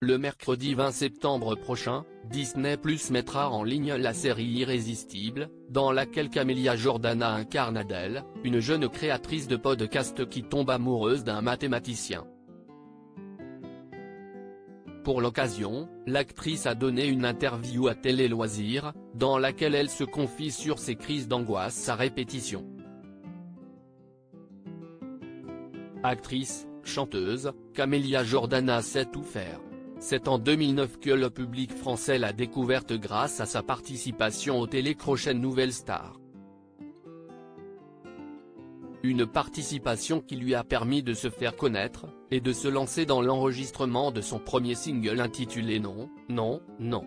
Le mercredi 20 septembre prochain, Disney Plus mettra en ligne la série Irrésistible, dans laquelle Camélia Jordana incarne Adèle, une jeune créatrice de podcast qui tombe amoureuse d'un mathématicien. Pour l'occasion, l'actrice a donné une interview à Télé Loisirs, dans laquelle elle se confie sur ses crises d'angoisse à répétition. Actrice, chanteuse, Camélia Jordana sait tout faire. C'est en 2009 que le public français l'a découverte grâce à sa participation au télécrochet Nouvelle Star. Une participation qui lui a permis de se faire connaître, et de se lancer dans l'enregistrement de son premier single intitulé Non, non, non.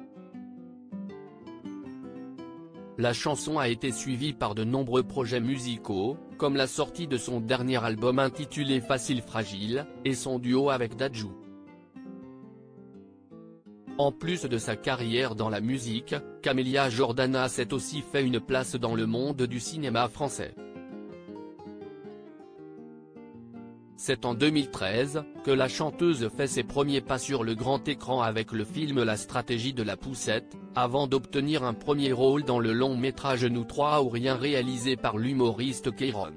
La chanson a été suivie par de nombreux projets musicaux, comme la sortie de son dernier album intitulé Facile Fragile, et son duo avec Dadju. En plus de sa carrière dans la musique, Camélia Jordana s'est aussi fait une place dans le monde du cinéma français. C'est en 2013, que la chanteuse fait ses premiers pas sur le grand écran avec le film La stratégie de la poussette, avant d'obtenir un premier rôle dans le long métrage Nous trois ou rien réalisé par l'humoriste Kéron.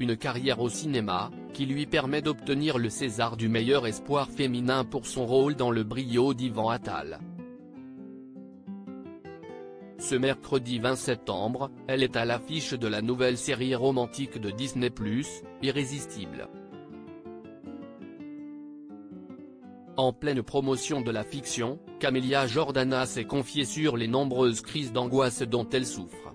Une carrière au cinéma, qui lui permet d'obtenir le César du meilleur espoir féminin pour son rôle dans le brio d'Ivan Attal. Ce mercredi 20 septembre, elle est à l'affiche de la nouvelle série romantique de Disney+, Irrésistible. En pleine promotion de la fiction, Camélia Jordana s'est confiée sur les nombreuses crises d'angoisse dont elle souffre.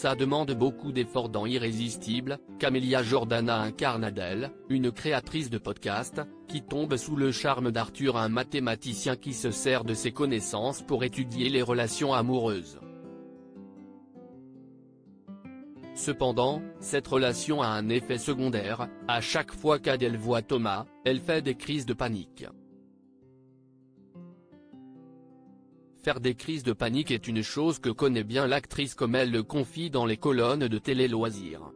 Ça demande beaucoup d'efforts dans Irrésistible, Camélia Jordana incarne Adèle, une créatrice de podcast, qui tombe sous le charme d'Arthur un mathématicien qui se sert de ses connaissances pour étudier les relations amoureuses. Cependant, cette relation a un effet secondaire, à chaque fois qu'Adèle voit Thomas, elle fait des crises de panique. Faire des crises de panique est une chose que connaît bien l'actrice comme elle le confie dans les colonnes de Télé Loisirs.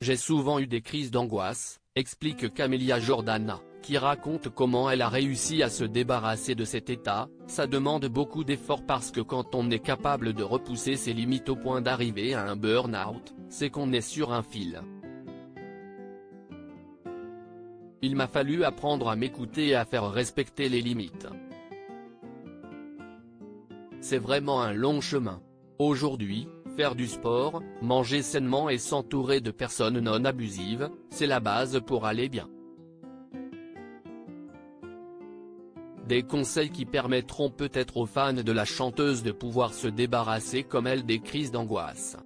J'ai souvent eu des crises d'angoisse, explique Camélia Jordana, qui raconte comment elle a réussi à se débarrasser de cet état, ça demande beaucoup d'efforts parce que quand on est capable de repousser ses limites au point d'arriver à un burn-out, c'est qu'on est sur un fil. Il m'a fallu apprendre à m'écouter et à faire respecter les limites. C'est vraiment un long chemin. Aujourd'hui, faire du sport, manger sainement et s'entourer de personnes non abusives, c'est la base pour aller bien. Des conseils qui permettront peut-être aux fans de la chanteuse de pouvoir se débarrasser comme elle des crises d'angoisse.